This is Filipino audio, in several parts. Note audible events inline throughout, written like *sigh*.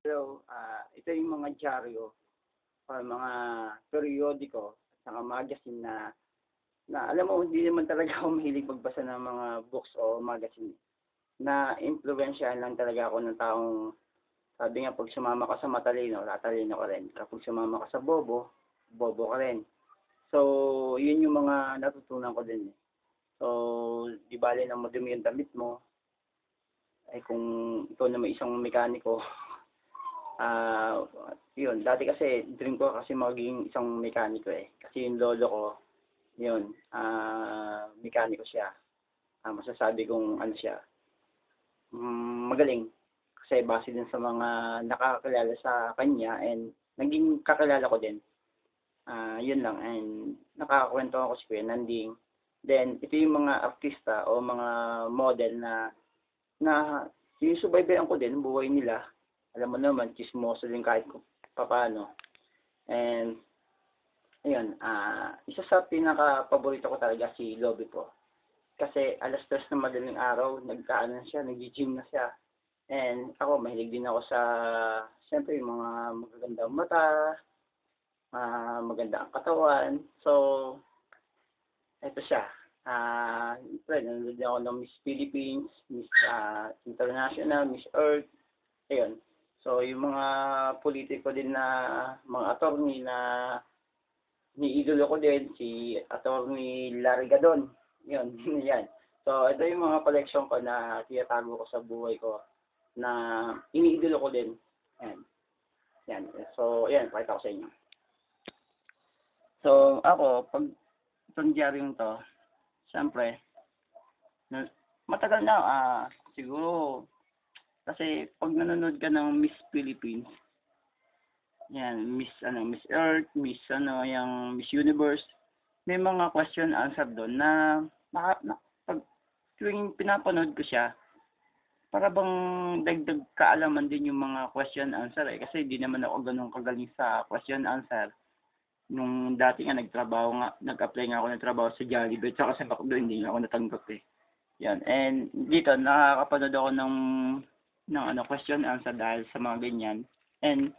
Hello, ah ito yung mga dyaryo or mga periodiko at saka magazine na na alam mo, hindi naman talaga ako mahilig magbasa ng mga books o magazine na influensyahan lang talaga ako ng taong sabi nga, pag sumama ka sa matalino, tatalino ka rin. Kapag sumama ka sa bobo, bobo ka rin. So, yun yung mga natutunan ko din. eh. So, di bale na madumi yung damit mo, ay kung ikaw na may isang mekaniko, ah yun, dati kasi, dream ko kasi maging isang mekaniko eh. Kasi yung lolo ko, yun, ah mekaniko siya. Ah, masasabi kong ano siya, mm, magaling. Kasi base din sa mga nakakilala sa kanya and naging kakilala ko din. Ah, yun lang and nakakakwento ako si Kuya Nanding. Then ito yung mga artista o mga model na na sinusubaybayan ko din buhay nila. Alam mo naman, chismoso din kahit paano. And ayun, ah isa sa pinaka-paborito ko talaga si Lobby po. Kasi alas tres na madaling araw, nagkaano na siya, nag-gym na siya. And ako, mahilig din ako sa, siyempre, yung mga magagandang mata, ah maganda ang katawan. So, ito siya. Ah, uh, nanonood ako ng Miss Philippines, Miss ah, International, Miss Earth. Ayun. So, yung mga politiko din na mga attorney na niidolo ko din, si attorney Larry Gadon. *laughs* Yun, yan. So, ito yung mga collection ko na tinatago ko sa buhay ko na iniidolo ko din. Yan. Yan. So, yan, pakita ko sa inyo. So, ako, pag itong diaryong to, siyempre, na, matagal na, ah, siguro, kasi pag nanonood ka ng Miss Philippines, yan, Miss, ano, Miss Earth, Miss, ano, yung Miss Universe, may mga question answer doon na, na, na pag tuwing pinapanood ko siya, para bang dagdag kaalaman din yung mga question answer eh. Kasi hindi naman ako ganun kagaling sa question answer. Nung dati nga nagtrabaho nga, nag-apply nga ako ng trabaho sa Jollibee, tsaka sa McDo, hindi nga ako natanggap eh. Yan. And dito, nakakapanood ako ng, ng ano, question answer dahil sa mga ganyan. And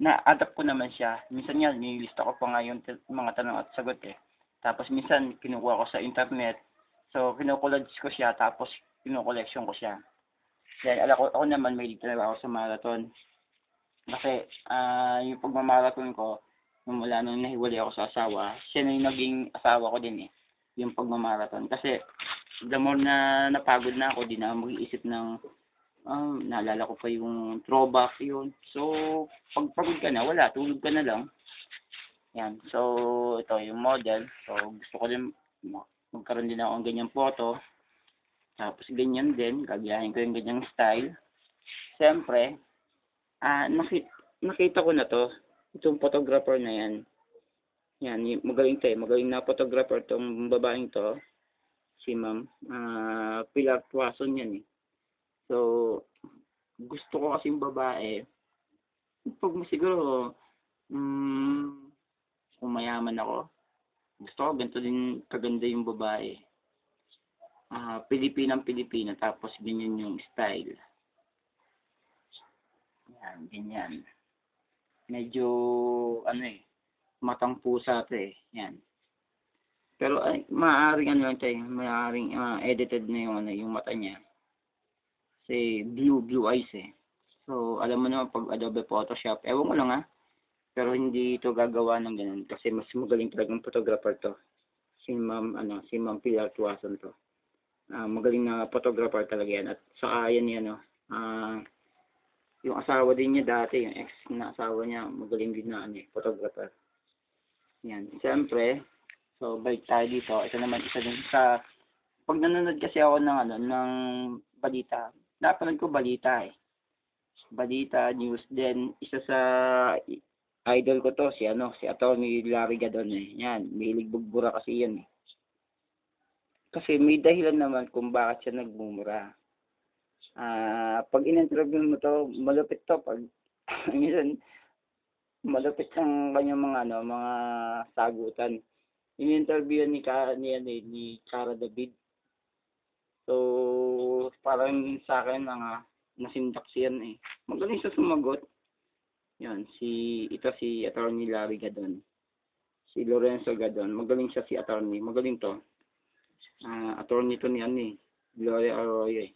na-adapt ko naman siya. Minsan nga, nilista ko pa nga yung t- mga tanong at sagot eh. Tapos minsan, kinukuha ko sa internet. So, kinukulods ko siya, tapos kinukoleksyon ko siya. Dahil alam ko, ako naman may talaga ako sa marathon. Kasi, ah yung pagmamarathon ko, mula nung nahiwalay ako sa asawa, siya na yung naging asawa ko din eh. Yung pagmamarathon. Kasi, the more na napagod na ako, di na mag-iisip ng, um, naalala ko pa yung throwback yun. So, pag pagod ka na, wala, tulog ka na lang. Yan. So, ito yung model. So, gusto ko din ma- magkaroon din ako ng ganyang photo. Tapos ganyan din, gagayahin ko yung ganyang style. Siyempre, ah nakita, nakita ko na to, itong photographer na yan. Yan, magaling to eh, magaling na photographer tong babaeng to. Si ma'am, ah Pilar Tuason yan eh. So, gusto ko kasing babae, pag siguro, mm, kung mayaman ako, gusto ko ganito din kaganda yung babae ah Pilipinang Pilipina tapos ganyan yung style. Yan, ganyan. Medyo, ano eh, matang pusa to eh. Yan. Pero ay, maaaring ano lang tayo, maaaring ah, edited na yung, ano, yung mata niya. Kasi blue, blue eyes eh. So, alam mo naman pag Adobe Photoshop, ewan ko lang ah. Pero hindi ito gagawa ng ganun kasi mas magaling talagang photographer to. Si Ma'am, ano, si Ma'am Pilar Tuason to ah magaling na photographer talaga yan. At saka yan yan, no, ah yung asawa din niya dati, yung ex na asawa niya, magaling din na ano, eh, photographer. Yan. Siyempre, so balik tayo dito. Ito naman isa din sa, pag nanonood kasi ako ng ano, ng balita, napanood ko balita eh. Balita, news, then isa sa idol ko to, si ano, si Atty. Larry Gadon eh. Yan, mihilig bugbura kasi yan eh. Kasi may dahilan naman kung bakit siya nagmumura. Ah, pag in-interview mo to, malupit to pag *laughs* minsan malupit ang kanyang mga ano, mga sagutan. In-interview ni Ka ni, ni, ni Cara David. So, parang sa akin nasindak siyan eh. Magaling siya sumagot. Yun, si, ito si Attorney Larry Gadon. Si Lorenzo Gadon. Magaling siya si attorney. Magaling to. Ah, attorney to ni ano eh. Gloria Arroyo eh.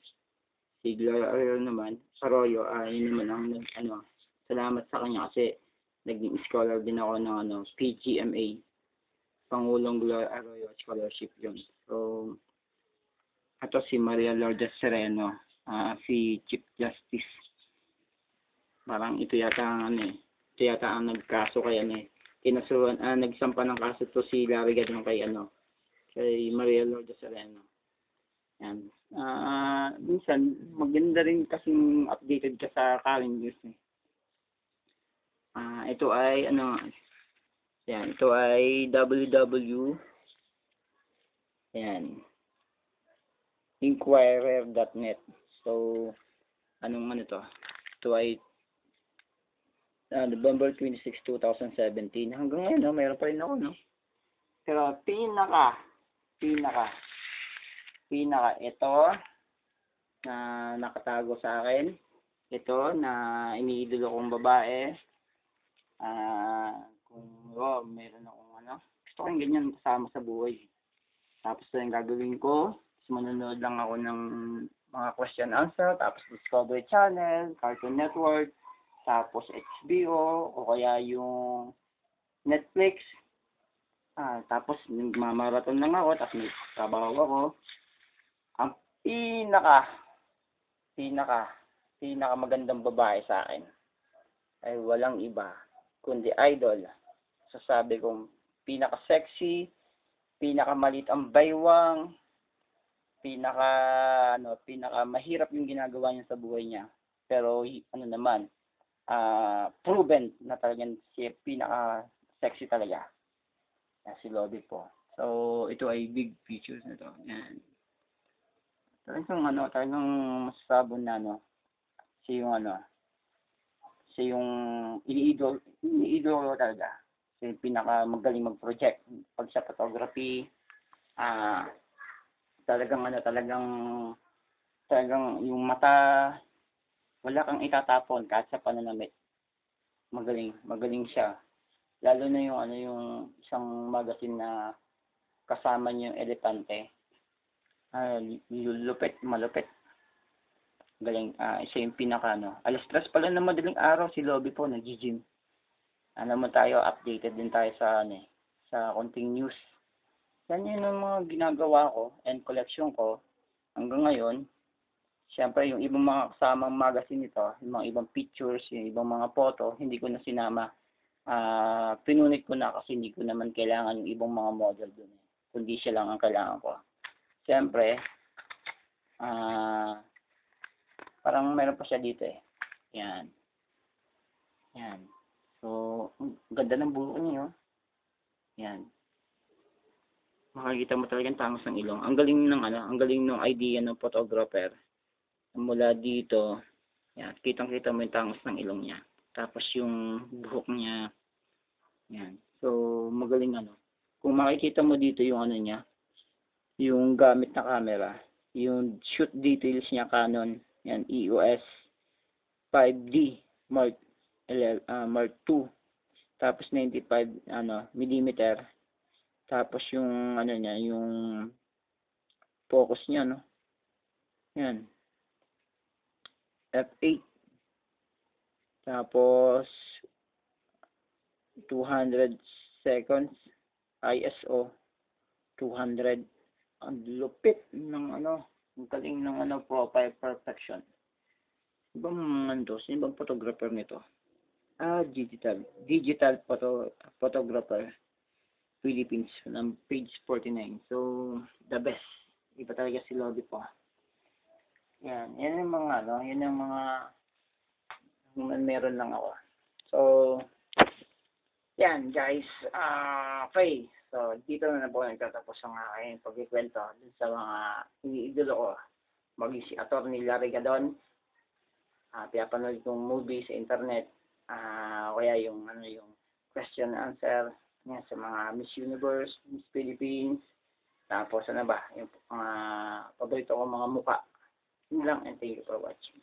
Si Gloria Arroyo naman, Arroyo, ah, yun naman ang nag, ano, salamat sa kanya kasi naging scholar din ako ng ano, PGMA. Pangulong Gloria Arroyo Scholarship yun. So, ito si Maria Lourdes Sereno, ah, si Chief Justice. Parang ito yata ang ano eh. Ito yata ang nagkaso kay ano eh. Kinasuhan, ah, nagsampa ng kaso to si Larry Gadon kay ano, kay Maria Lourdes Sereno. Yan. Ah, minsan, maganda rin kasing updated ka sa current news eh. Ah, ito ay ano, yan, ito ay www yan, inquirer.net. So, anong ano to? Ito ay ah, November 26, 2017. Hanggang ngayon, no, mayroon pa rin ako, no? Pero pinaka, pinaka, pinaka, ito, na nakatago sa akin. Ito, na iniidolo kong babae. Ah, kung oh, meron akong ano, gusto ko yung ganyan kasama sa buhay. Tapos ito yung gagawin ko. Manonood lang ako ng mga question answer. Tapos Discovery Channel, Cartoon Network, tapos HBO, o kaya yung Netflix. Ah, tapos mamaraton lang ako, tapos may trabaho ako. Ang pinaka, pinaka, pinaka magandang babae sa akin ay walang iba kundi idol. Sasabi kong pinaka sexy, pinaka maliit ang baywang, pinaka ano, pinaka mahirap yung ginagawa niya sa buhay niya. Pero ano naman, ah proven na talagang siya pinaka sexy talaga. Yan, si Lobby po. So, ito ay big features na to. Yan. Talagang ano, talagang masasabon na ano, siya yung ano, siya yung iniidol, iniidol ko talaga. Yung pinaka magaling mag-project. Pag sa photography, ah, talagang ano, talagang, talagang yung mata, wala kang itatapon kahit sa pananamit. Magaling, magaling siya. Lalo na yung ano yung isang magazine na kasama niya yung elepante. Ah, lupit, malupit. Galing, ah, isa yung pinaka ano. Alas stress pala na madaling araw si Lobby po, nag-gym. Ano mo tayo, updated din tayo sa ano eh, sa konting news. Yan yun ang mga ginagawa ko and collection ko hanggang ngayon. Siyempre, yung ibang mga kasamang magazine nito, yung mga ibang pictures, yung ibang mga photo, hindi ko na sinama. Ah, pinunit ko na kasi hindi ko naman kailangan yung ibang mga model dun. eh. Kundi siya lang ang kailangan ko. Siyempre, ah, parang meron pa siya dito eh. Yan. Yan. So, ganda ng buhok niya, oh. Yan. Makikita mo talagang tangos ng ilong. Ang galing ng ano, ang galing ng idea ng photographer. Mula dito, yan, kitang-kita mo yung tangos ng ilong niya. Tapos yung buhok niya, yan. So, magaling ano. Kung makikita mo dito yung ano niya, yung gamit na camera, yung shoot details niya Canon, yan, EOS 5D Mark 11, ah, Mark 2. Tapos 95 ano, millimeter. Tapos yung ano niya, yung focus niya no. Yan. F8. Tapos 200 seconds. ISO 200 ang lupit ng ano ang galing ng ano profile perfection. Ibang ano to sino bang photographer nito. Ah digital. Digital photo photographer Philippines ng page 49 so the best. Iba talaga si Lobby po. Yan. Yan yung mga ano yan yung mga meron lang ako. So yan guys. Ah okay. So dito na po nagtatapos ang aking pagkikwento dun sa mga iniidolo ko. Maging si Atty. Larry Gadon. Ah pinapanood kong movie sa internet. Ah kaya yung ano yung question answer yan, sa mga Miss Universe, Miss Philippines, tapos ano ba, yung mga paborito ko mga muka. Yun lang and thank you for watching.